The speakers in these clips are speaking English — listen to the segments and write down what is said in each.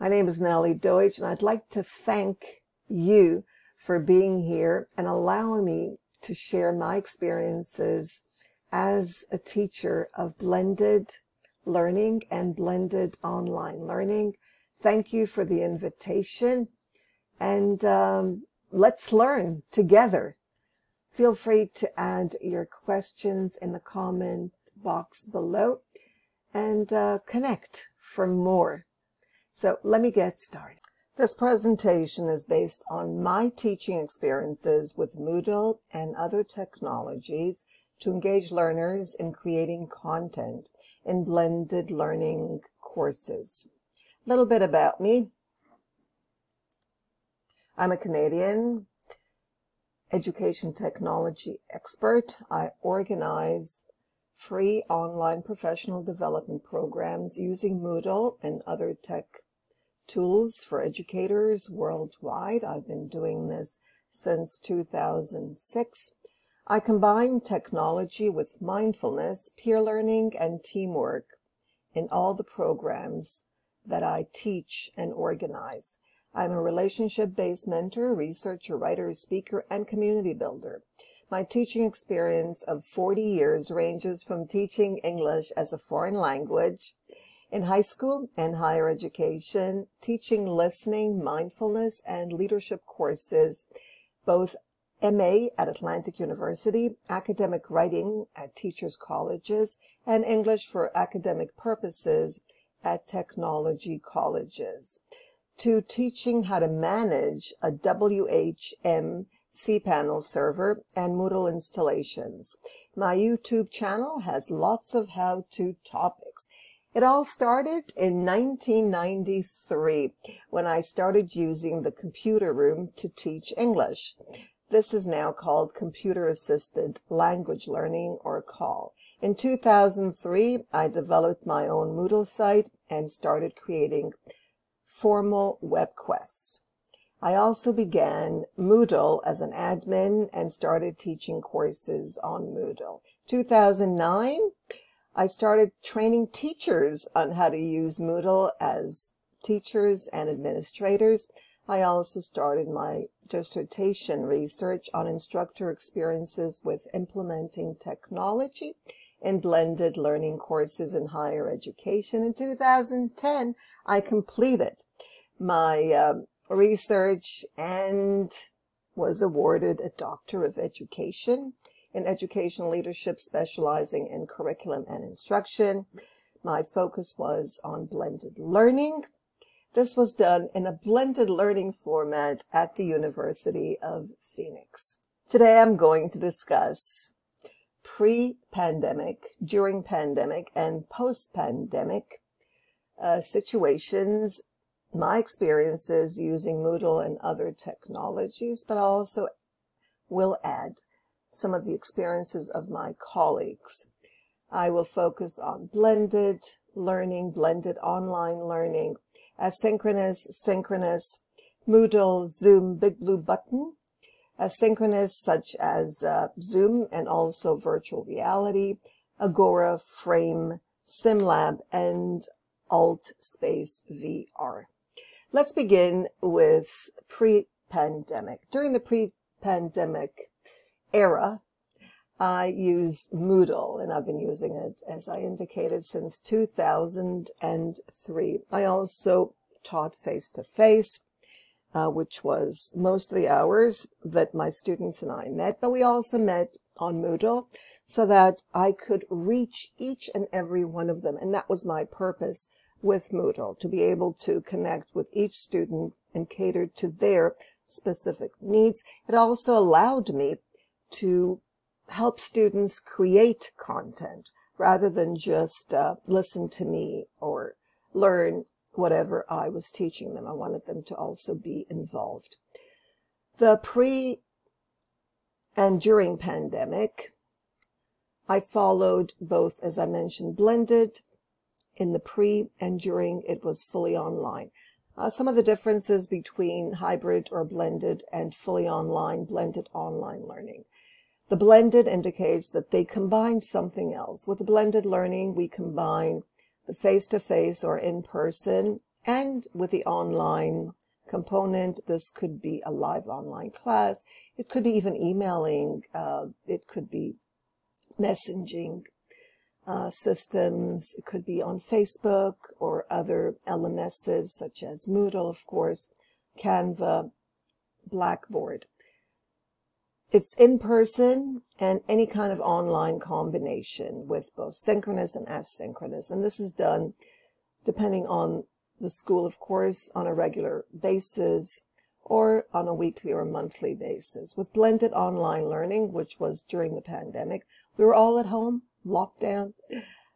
My name is Nellie Deutsch, and I'd like to thank you for being here and allowing me to share my experiences as a teacher of blended learning and blended online learning. Thank you for the invitation, and um, let's learn together. Feel free to add your questions in the comment box below and uh, connect for more. So let me get started. This presentation is based on my teaching experiences with Moodle and other technologies to engage learners in creating content in blended learning courses. A little bit about me. I'm a Canadian education technology expert. I organize free online professional development programs using Moodle and other tech tools for educators worldwide. I've been doing this since 2006. I combine technology with mindfulness, peer learning, and teamwork in all the programs that I teach and organize. I'm a relationship-based mentor, researcher, writer, speaker, and community builder. My teaching experience of 40 years ranges from teaching English as a foreign language in high school and higher education, teaching listening, mindfulness, and leadership courses, both MA at Atlantic University, academic writing at teachers' colleges, and English for academic purposes at technology colleges, to teaching how to manage a WHM cPanel server and Moodle installations. My YouTube channel has lots of how-to topics it all started in 1993 when I started using the computer room to teach English. This is now called Computer Assisted Language Learning or CALL. In 2003, I developed my own Moodle site and started creating formal web quests. I also began Moodle as an admin and started teaching courses on Moodle. 2009, I started training teachers on how to use Moodle as teachers and administrators. I also started my dissertation research on instructor experiences with implementing technology in blended learning courses in higher education. In 2010, I completed my um, research and was awarded a Doctor of Education in education leadership, specializing in curriculum and instruction. My focus was on blended learning. This was done in a blended learning format at the University of Phoenix. Today I'm going to discuss pre-pandemic, during pandemic, and post-pandemic uh, situations, my experiences using Moodle and other technologies, but I also will add some of the experiences of my colleagues. I will focus on blended learning, blended online learning, asynchronous, synchronous, Moodle, Zoom, Big Blue Button, asynchronous such as uh, Zoom and also virtual reality, Agora, Frame, SimLab, and Alt Space VR. Let's begin with pre-pandemic. During the pre-pandemic era, I use Moodle, and I've been using it, as I indicated, since 2003. I also taught face-to-face, uh, which was most of the hours that my students and I met, but we also met on Moodle so that I could reach each and every one of them. And that was my purpose with Moodle, to be able to connect with each student and cater to their specific needs. It also allowed me to help students create content rather than just uh, listen to me or learn whatever I was teaching them. I wanted them to also be involved. The pre and during pandemic, I followed both, as I mentioned, blended. In the pre and during, it was fully online. Uh, some of the differences between hybrid or blended and fully online, blended online learning. The blended indicates that they combine something else. With the blended learning, we combine the face-to-face -face or in-person And with the online component, this could be a live online class. It could be even emailing. Uh, it could be messaging uh, systems. It could be on Facebook or other LMSs such as Moodle, of course, Canva, Blackboard. It's in person and any kind of online combination with both synchronous and asynchronous. And this is done depending on the school, of course, on a regular basis or on a weekly or monthly basis. With blended online learning, which was during the pandemic, we were all at home, lockdown.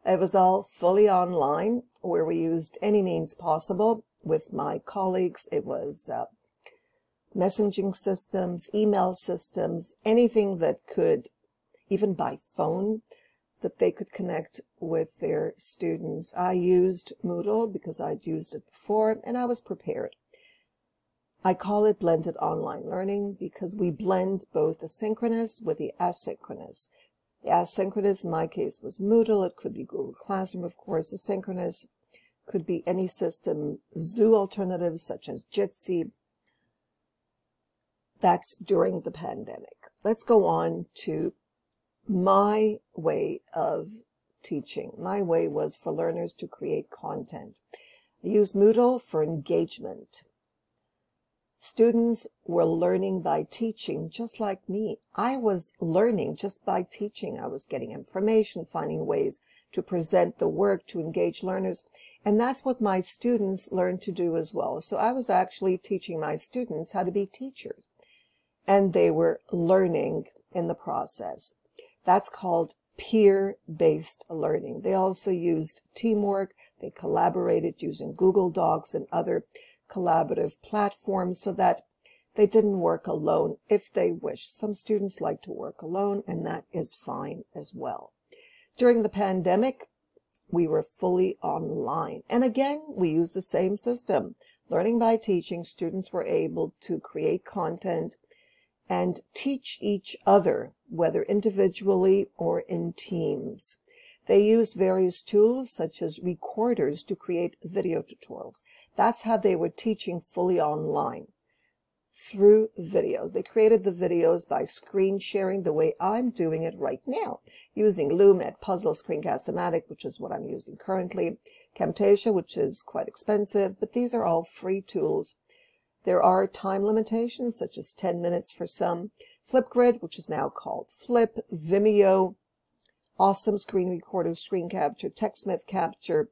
It was all fully online where we used any means possible with my colleagues. It was uh, messaging systems, email systems, anything that could, even by phone, that they could connect with their students. I used Moodle because I'd used it before and I was prepared. I call it blended online learning because we blend both the synchronous with the asynchronous. The asynchronous in my case was Moodle. It could be Google Classroom, of course. The synchronous could be any system, Zoom alternatives such as Jitsi, that's during the pandemic. Let's go on to my way of teaching. My way was for learners to create content. I used Moodle for engagement. Students were learning by teaching just like me. I was learning just by teaching. I was getting information, finding ways to present the work, to engage learners. And that's what my students learned to do as well. So I was actually teaching my students how to be teachers and they were learning in the process. That's called peer-based learning. They also used teamwork. They collaborated using Google Docs and other collaborative platforms so that they didn't work alone if they wished. Some students like to work alone, and that is fine as well. During the pandemic, we were fully online. And again, we used the same system. Learning by teaching, students were able to create content and teach each other, whether individually or in teams. They used various tools such as recorders to create video tutorials. That's how they were teaching fully online through videos. They created the videos by screen sharing the way I'm doing it right now, using Loom, Edpuzzle, Screencast-O-Matic, which is what I'm using currently, Camtasia, which is quite expensive, but these are all free tools there are time limitations, such as 10 minutes for some. Flipgrid, which is now called Flip, Vimeo, Awesome Screen Recorder, Screen Capture, TechSmith Capture,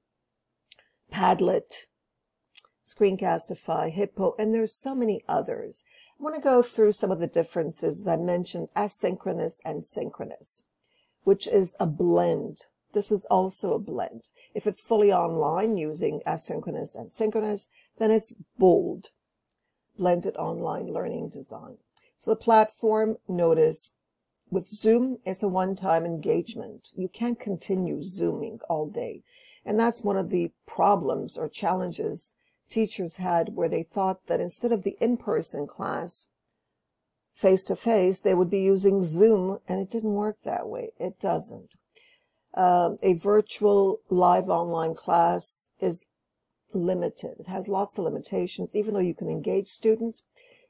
Padlet, Screencastify, Hippo, and there's so many others. I want to go through some of the differences, as I mentioned, asynchronous and synchronous, which is a blend. This is also a blend. If it's fully online using asynchronous and synchronous, then it's bold blended online learning design. So the platform, notice, with Zoom, it's a one-time engagement. You can't continue Zooming all day. And that's one of the problems or challenges teachers had where they thought that instead of the in-person class, face-to-face, -face, they would be using Zoom, and it didn't work that way. It doesn't. Uh, a virtual live online class is limited. It has lots of limitations. Even though you can engage students,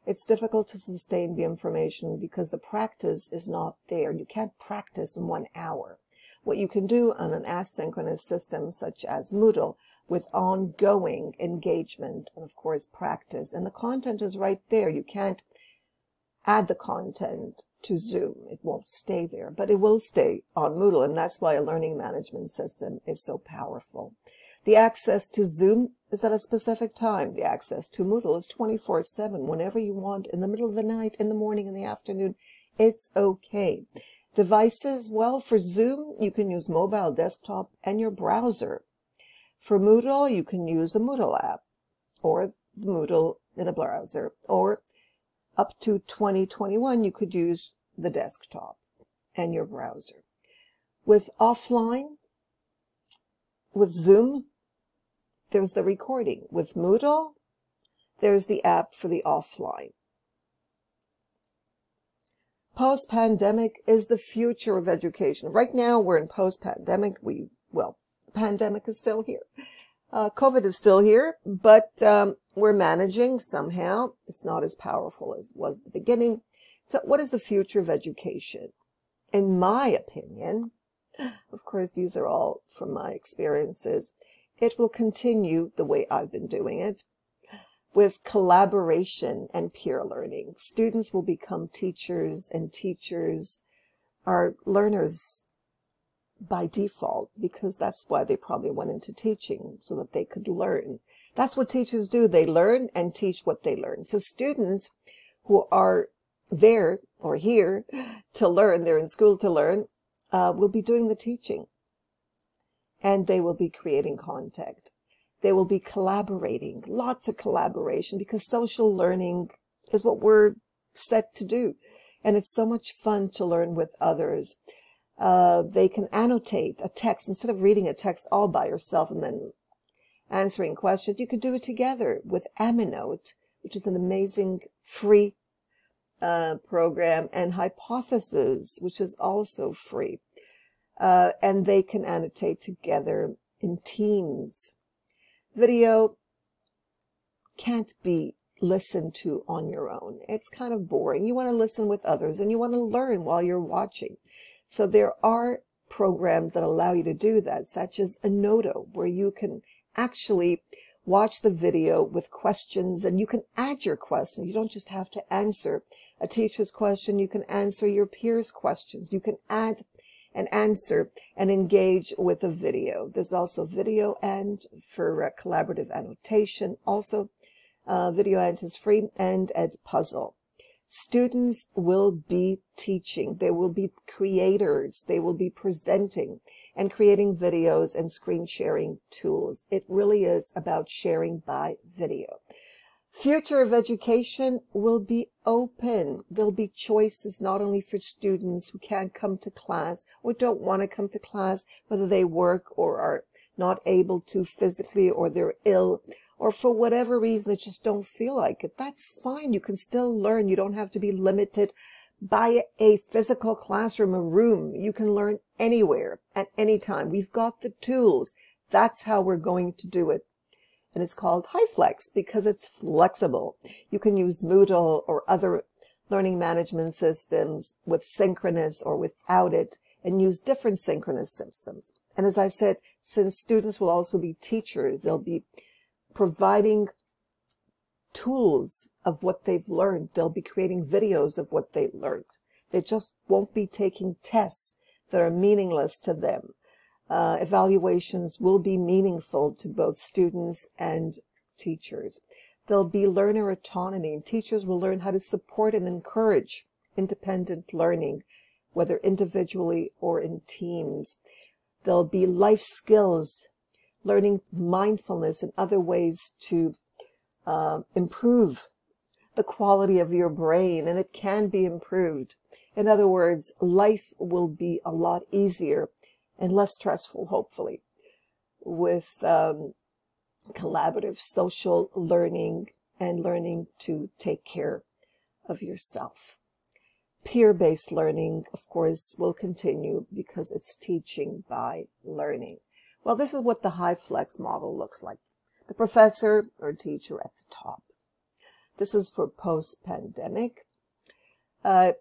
it's difficult to sustain the information because the practice is not there. You can't practice in one hour. What you can do on an asynchronous system such as Moodle with ongoing engagement and of course practice. And the content is right there. You can't add the content to Zoom. It won't stay there, but it will stay on Moodle. And that's why a learning management system is so powerful. The access to Zoom is at a specific time. The access to Moodle is 24-7, whenever you want, in the middle of the night, in the morning, in the afternoon. It's okay. Devices, well, for Zoom, you can use mobile, desktop, and your browser. For Moodle, you can use a Moodle app or the Moodle in a browser. Or up to 2021, you could use the desktop and your browser. With offline, with Zoom, there's the recording. With Moodle, there's the app for the offline. Post-pandemic is the future of education. Right now, we're in post-pandemic. We, well, pandemic is still here. Uh, COVID is still here, but um, we're managing somehow. It's not as powerful as was at the beginning. So what is the future of education? In my opinion, of course, these are all from my experiences, it will continue the way I've been doing it with collaboration and peer learning. Students will become teachers and teachers are learners by default because that's why they probably went into teaching so that they could learn. That's what teachers do. They learn and teach what they learn. So students who are there or here to learn, they're in school to learn, uh, will be doing the teaching. And they will be creating contact. They will be collaborating, lots of collaboration because social learning is what we're set to do. And it's so much fun to learn with others. Uh, they can annotate a text instead of reading a text all by yourself and then answering questions. You could do it together with Aminote, which is an amazing free uh, program, and Hypothesis, which is also free. Uh, and they can annotate together in teams. Video can't be listened to on your own. It's kind of boring. You want to listen with others and you want to learn while you're watching. So there are programs that allow you to do that, such as Annoto, where you can actually watch the video with questions and you can add your question. You don't just have to answer a teacher's question. You can answer your peers' questions. You can add an answer and engage with a video. There's also VideoAnt for uh, collaborative annotation. Also, uh, VideoAnt is free and Edpuzzle. Students will be teaching. They will be creators. They will be presenting and creating videos and screen sharing tools. It really is about sharing by video. Future of education will be open. There'll be choices not only for students who can't come to class or don't want to come to class, whether they work or are not able to physically or they're ill or for whatever reason they just don't feel like it, that's fine. You can still learn. You don't have to be limited by a physical classroom, a room. You can learn anywhere at any time. We've got the tools. That's how we're going to do it. And it's called HyFlex because it's flexible. You can use Moodle or other learning management systems with synchronous or without it and use different synchronous systems. And as I said, since students will also be teachers, they'll be providing tools of what they've learned. They'll be creating videos of what they learned. They just won't be taking tests that are meaningless to them. Uh, evaluations will be meaningful to both students and teachers. There'll be learner autonomy. Teachers will learn how to support and encourage independent learning, whether individually or in teams. There'll be life skills learning mindfulness and other ways to uh, improve the quality of your brain, and it can be improved. In other words, life will be a lot easier and less stressful, hopefully, with um, collaborative social learning and learning to take care of yourself. Peer-based learning, of course, will continue because it's teaching by learning. Well, this is what the HyFlex model looks like. The professor or teacher at the top. This is for post-pandemic. Uh,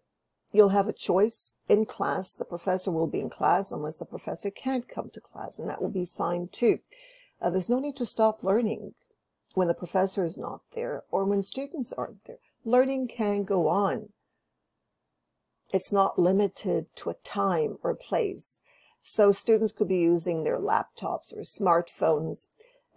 you'll have a choice in class. The professor will be in class unless the professor can't come to class, and that will be fine too. Uh, there's no need to stop learning when the professor is not there or when students aren't there. Learning can go on. It's not limited to a time or place. So students could be using their laptops or smartphones.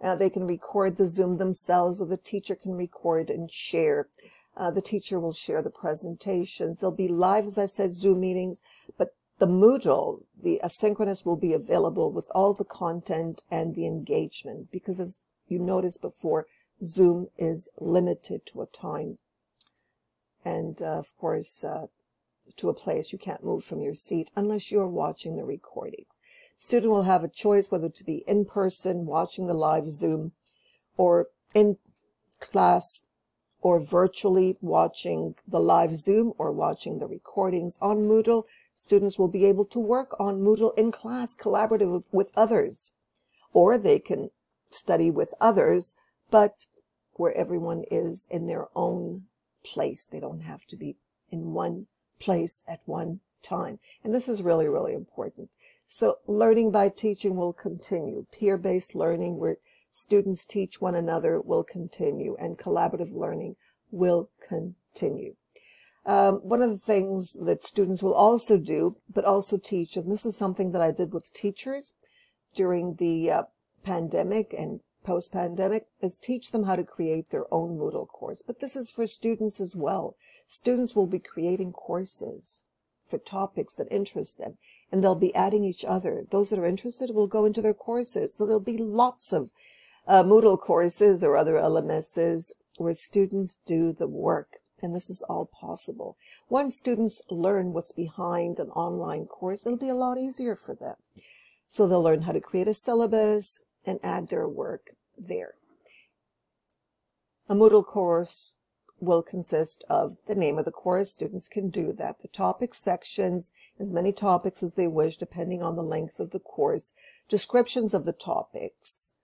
Uh, they can record the Zoom themselves or the teacher can record and share. Uh, the teacher will share the presentations. There'll be live, as I said, Zoom meetings, but the Moodle, the asynchronous will be available with all the content and the engagement because as you noticed before, Zoom is limited to a time. And uh, of course, uh, to a place. You can't move from your seat unless you're watching the recordings. Student will have a choice whether to be in person, watching the live Zoom, or in class, or virtually watching the live Zoom or watching the recordings on Moodle. Students will be able to work on Moodle in class, collaborative with others, or they can study with others, but where everyone is in their own place. They don't have to be in one place at one time. And this is really, really important. So learning by teaching will continue. Peer-based learning where students teach one another will continue and collaborative learning will continue. Um, one of the things that students will also do, but also teach, and this is something that I did with teachers during the uh, pandemic and post-pandemic, is teach them how to create their own Moodle course. But this is for students as well. Students will be creating courses for topics that interest them, and they'll be adding each other. Those that are interested will go into their courses. So there'll be lots of uh, Moodle courses or other LMSs where students do the work. And this is all possible. Once students learn what's behind an online course, it'll be a lot easier for them. So they'll learn how to create a syllabus and add their work there. A Moodle course will consist of the name of the course. Students can do that. The topic sections, as many topics as they wish, depending on the length of the course. Descriptions of the topics,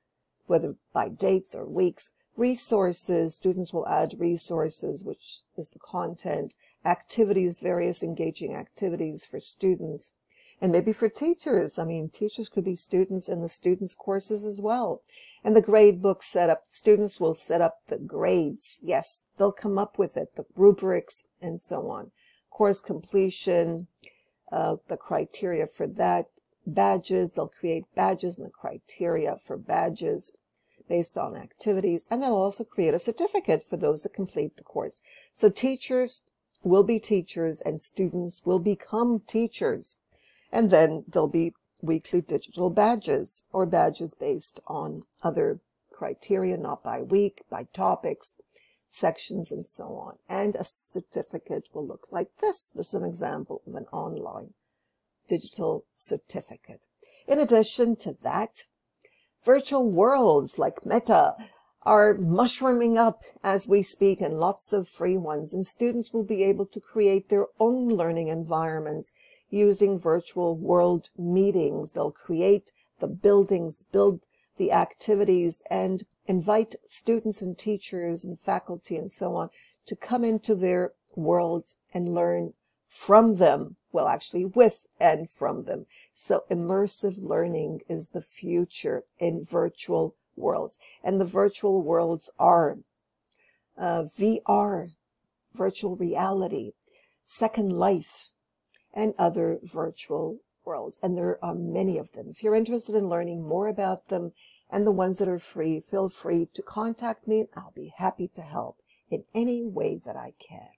whether by dates or weeks. Resources, students will add resources, which is the content. Activities, various engaging activities for students and maybe for teachers. I mean, teachers could be students in the students' courses as well. And the grade book setup, students will set up the grades. Yes, they'll come up with it, the rubrics and so on. Course completion, uh, the criteria for that. Badges, they'll create badges and the criteria for badges based on activities. And they'll also create a certificate for those that complete the course. So teachers will be teachers and students will become teachers. And then there'll be weekly digital badges or badges based on other criteria, not by week, by topics, sections, and so on. And a certificate will look like this. This is an example of an online digital certificate. In addition to that, virtual worlds like Meta are mushrooming up as we speak and lots of free ones and students will be able to create their own learning environments using virtual world meetings. They'll create the buildings, build the activities, and invite students and teachers and faculty and so on to come into their worlds and learn from them. Well, actually with and from them. So immersive learning is the future in virtual worlds. And the virtual worlds are uh, VR, virtual reality, Second Life, and other virtual worlds. And there are many of them. If you're interested in learning more about them and the ones that are free, feel free to contact me. I'll be happy to help in any way that I can.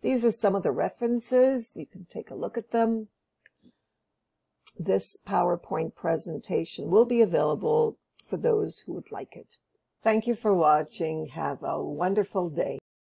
These are some of the references. You can take a look at them. This PowerPoint presentation will be available for those who would like it. Thank you for watching. Have a wonderful day.